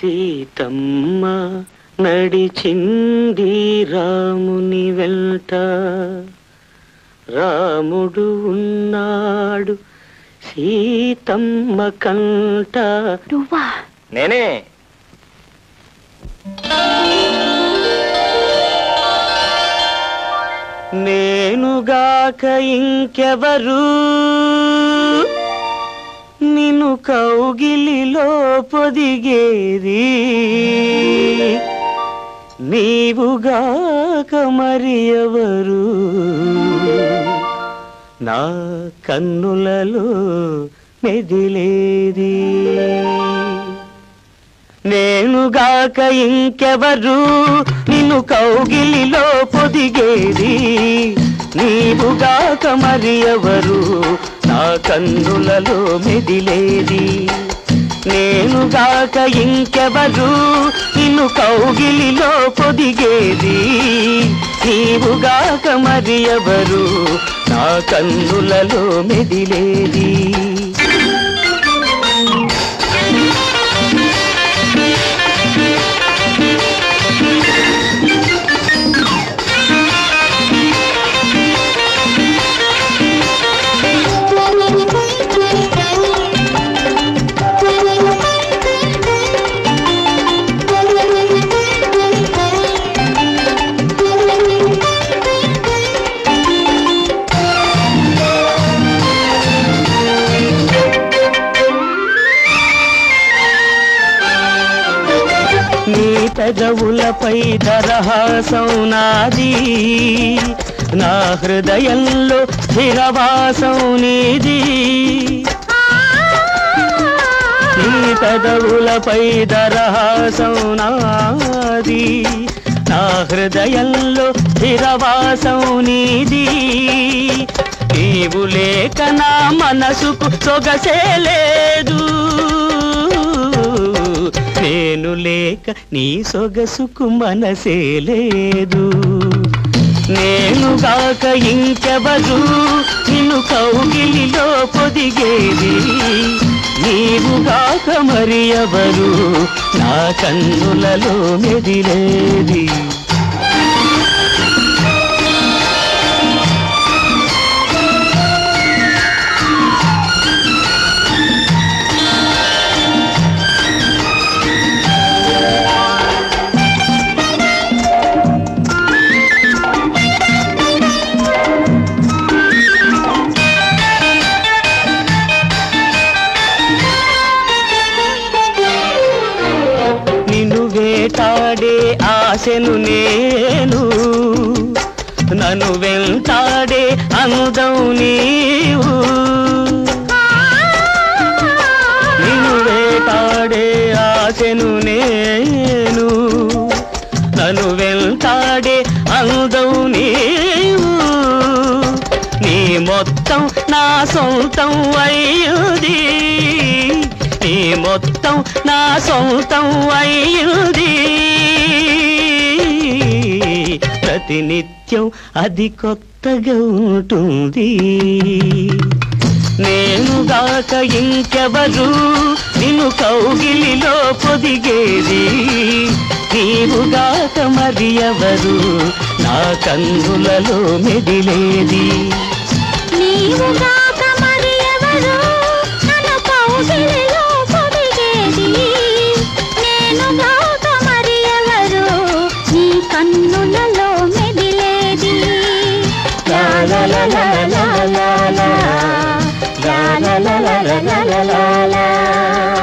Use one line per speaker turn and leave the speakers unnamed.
సీతమ్మ నడిచింది రాముని వెంట. రాముడు ఉన్నాడు సీతమ్మ కంట.
నువ్వా?
నేనే. నేనుగాక ఇంకెవరు నిను కౌగిలిలో పొదిగేది. నీవుగాక మరి ఎవరు నా కన్నులలో మెదిలేది. నేనుగాక ఇంకెవరు నిన్ను కౌగిలిలో పొదిగేది. నీవుగాక మరి ఎవరు కన్నులలో మెదిలేది. నేనుగాక ఇంకెవరు నిన్ను కౌగిలిలో పొదిగేది. నీవుగాక మరి ఎవరు నా కన్నులలో మెదిలేది. పెదవులపై దరహాసం నాది నా హృదయంలో స్థిరవాసం నీది నీ పెదవులపై దరహాసం నాది నా హృదయంలో స్థిరవాసం నీది నీవు లేక నా మనసుకు సొగసే లేదు నేను లేక నీ సొగసుకు మనసే లేదు. నేనుగాక ఇంకెవరు నిన్ను కౌగిలిలో పొదిగేది. నీవుగాక మరి ఎవరు నా కన్నులలో మెదిలేది. రాసెను నేను. నన్ను వెంటాడే అందం నీవు. నిన్ను వేటాడే ఆశను నేను. నన్ను వెంటాడే అందం నీవు. నీ మొత్తం నా సొంతం అయ్యుది. నీ మొత్తం నా సొంతం అయ్యుది. ప్రతినిత్యం అది కొత్తగా ఉంటుంది. నేనుగాక ఇంకెవరు నిన్ను కౌగిలిలో పొదిగేది. నీవుగాక మరి ఎవరు నా కన్నులలో మెదిలేది.
నీవుగాక
la la la la la